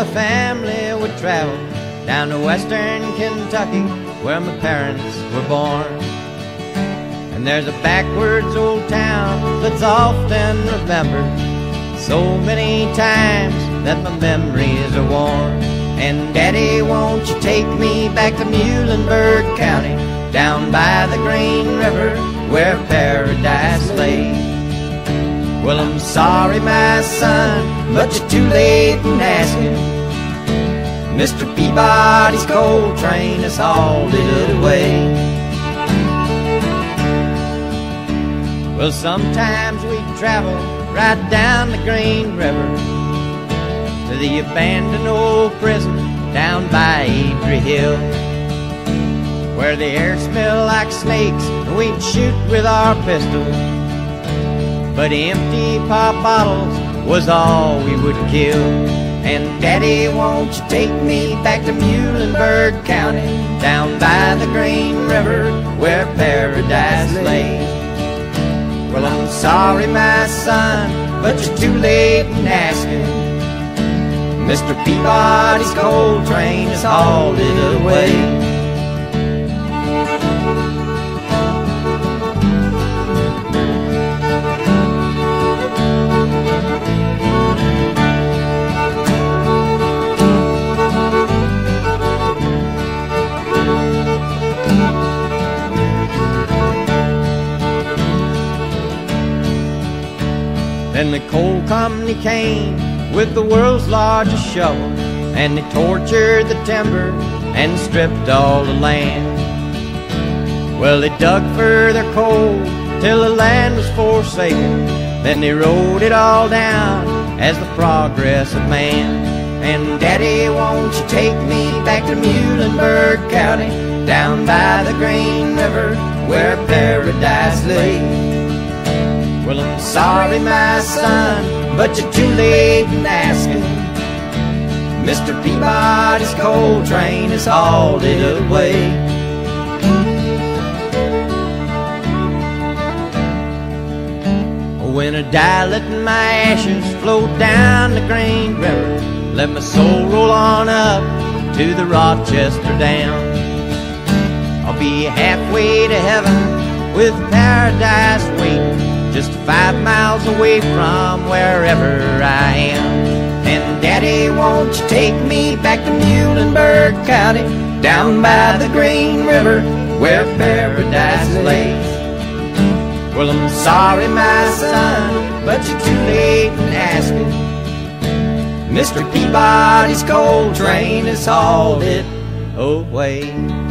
my family would travel down to western Kentucky where my parents were born. And there's a backwards old town that's often remembered so many times that my memories are worn. And Daddy, won't you take me back to Muhlenberg County, down by the Green River where paradise lay? Well, I'm sorry, my son, but you're too late in asking. Mr. Peabody's coal train has hauled it away. Well, sometimes we travel right down the Green River to the abandoned old prison down by Adrie Hill, where the air smelled like snakes and we'd shoot with our pistols. But empty pop bottles was all we would kill. And Daddy, won't you take me back to Muhlenberg County, down by the Green River where paradise lay? Well, I'm sorry, my son, but you're too late in asking. Mr. Peabody's coal train has hauled it away. Then the coal company came with the world's largest shovel, and they tortured the timber and stripped all the land. Well, they dug for their coal till the land was forsaken. Then they wrote it all down as the progress of man. And Daddy, won't you take me back to Muhlenberg County, down by the Green River where paradise lay? Sorry, my son, but you're too late in asking. Mr. Peabody's coal train has hauled it away. When I die, let my ashes float down the Green River. Let my soul roll on up to the Rochester Dam. I'll be halfway to heaven with paradise waiting just five miles away from wherever I am. And Daddy, won't you take me back to Muhlenberg County, down by the Green River where paradise lays? Well, I'm sorry, my son, but you're too late in asking. Mr. Peabody's coal train has hauled it away.